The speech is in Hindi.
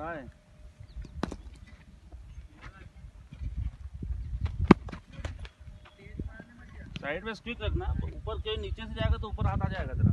रहा है साइड में स्टिक रखना, ऊपर के नीचे से जाएगा तो ऊपर हाथ आ जाएगा जरा।